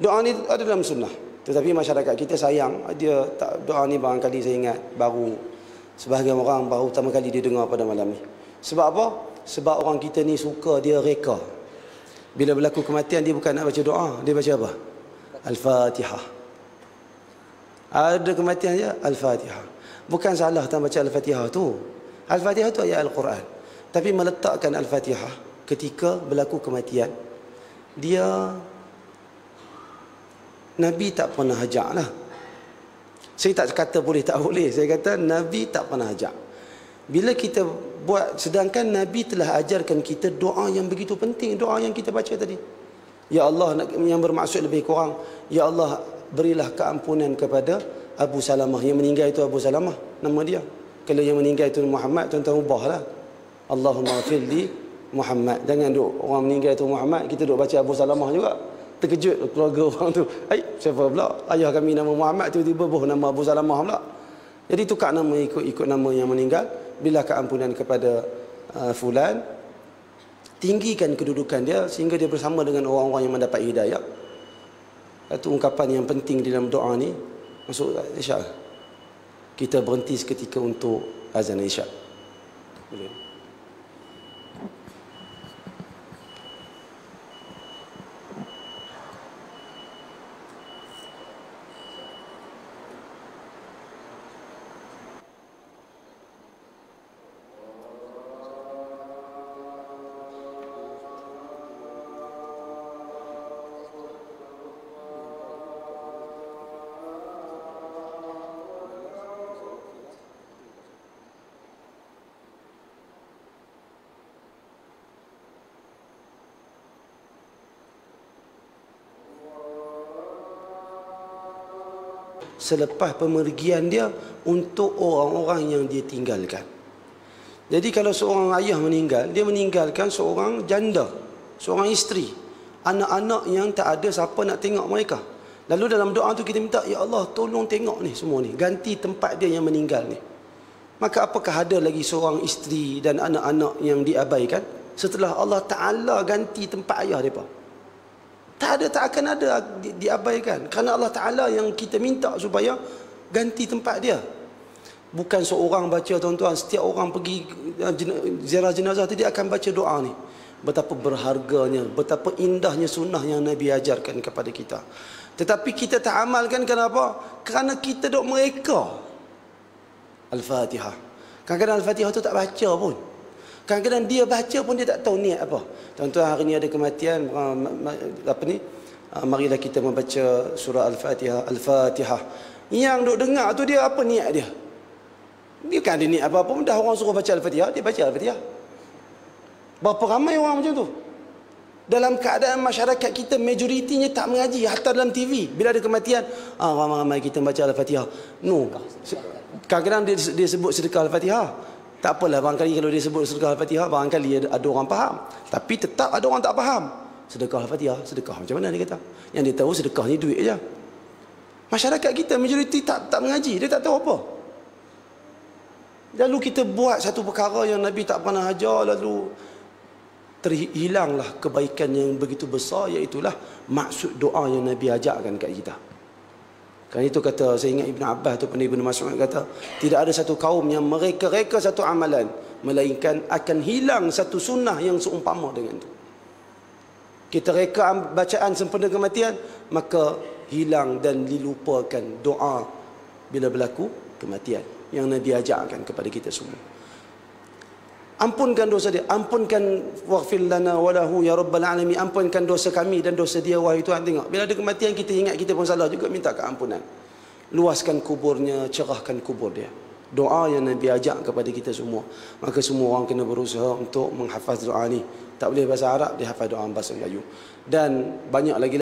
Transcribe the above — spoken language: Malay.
Doa ni ada dalam sunnah. Tetapi masyarakat kita sayang dia tak doa ni barangkali saya ingat baru sebahagian orang baru pertama kali dia dengar pada malam ni. Sebab apa? Sebab orang kita ni suka dia reka. Bila berlaku kematian dia bukan nak baca doa, dia baca apa? Al-Fatihah. Ada kematian dia Al-Fatihah. Bukan salah tak baca Al-Fatihah tu. Al-Fatihah tu ayat Al-Quran. Tapi meletakkan Al-Fatihah ketika berlaku kematian. Dia Nabi tak pernah ajak lah. Saya tak kata boleh tak boleh. Saya kata Nabi tak pernah ajak. Bila kita buat, sedangkan Nabi telah ajarkan kita doa yang begitu penting. Doa yang kita baca tadi. Ya Allah, yang bermaksud lebih kurang. Ya Allah, berilah keampunan kepada Abu Salamah. Yang meninggal itu Abu Salamah. Nama dia. Kalau yang meninggal itu Muhammad, tuan-tuan ubah lah. Allahumma firli Muhammad. Jangan duk orang meninggal itu Muhammad, kita duk baca Abu Salamah juga terkejut keluarga orang tu. Hai, siapa pula? Ayah kami nama Muhammad tiba-tiba boh nama Abu Salamah pula. Jadi tukar nama ikut-ikut nama yang meninggal. Bila keampunan kepada uh, fulan tinggikan kedudukan dia sehingga dia bersama dengan orang-orang yang mendapat hidayah. Itu ungkapan yang penting dalam doa ni. Masuk Isyak. Kita berhenti seketika untuk azan Isyak. Boleh. Selepas pemergian dia untuk orang-orang yang dia tinggalkan. Jadi kalau seorang ayah meninggal, dia meninggalkan seorang janda, seorang isteri, anak-anak yang tak ada siapa nak tengok mereka. Lalu dalam doa tu kita minta, Ya Allah tolong tengok ni semua ni, ganti tempat dia yang meninggal ni. Maka apakah ada lagi seorang isteri dan anak-anak yang diabaikan setelah Allah Ta'ala ganti tempat ayah mereka? Tak ada, tak akan ada di, diabaikan. Kerana Allah Ta'ala yang kita minta supaya ganti tempat dia. Bukan seorang baca tuan-tuan, setiap orang pergi uh, ziarah jenazah tu dia akan baca doa ni. Betapa berharganya, betapa indahnya sunnah yang Nabi ajarkan kepada kita. Tetapi kita tak amalkan kenapa? Kerana kita dok mereka. Al-Fatihah. Kadang-kadang Al-Fatihah tu tak baca pun. Kadang-kadang dia baca pun dia tak tahu niat apa. Tuan-tuan hari ni ada kematian uh, apa ni? Uh, marilah kita membaca surah Al-Fatihah. Al-Fatihah. Yang duk dengar tu dia apa niat dia? Dia kan ada niat apa-apa pun dah orang suruh baca Al-Fatihah, dia baca Al-Fatihah. Berapa ramai orang macam tu? Dalam keadaan masyarakat kita majoritinya tak mengaji hatta dalam TV bila ada kematian ah ramai-ramai kita baca Al-Fatihah. No. Kadang-kadang dia, dia sebut sedekah Al-Fatihah. Tak apalah barangkali kalau dia sebut sedekah Al-Fatihah barangkali ada, orang faham. Tapi tetap ada orang tak faham. Sedekah Al-Fatihah, sedekah macam mana dia kata? Yang dia tahu sedekah ni duit aja. Masyarakat kita majoriti tak tak mengaji, dia tak tahu apa. Lalu kita buat satu perkara yang Nabi tak pernah ajar lalu terhilanglah kebaikan yang begitu besar iaitu maksud doa yang Nabi ajarkan kat kita. Kan itu kata saya ingat Ibn Abbas tu pernah Ibn Mas'ud kata tidak ada satu kaum yang mereka reka satu amalan melainkan akan hilang satu sunnah yang seumpama dengan itu. Kita reka bacaan sempena kematian maka hilang dan dilupakan doa bila berlaku kematian yang Nabi ajarkan kepada kita semua. Ampunkan dosa dia. Ampunkan waghfir lana walahu ya rabbal alamin. Ampunkan dosa kami dan dosa dia wahai Tuhan. Tengok. Bila ada kematian kita ingat kita pun salah juga minta keampunan. Luaskan kuburnya, cerahkan kubur dia. Doa yang Nabi ajak kepada kita semua. Maka semua orang kena berusaha untuk menghafaz doa ni. Tak boleh bahasa Arab, dia hafaz doa bahasa Melayu. Dan banyak lagi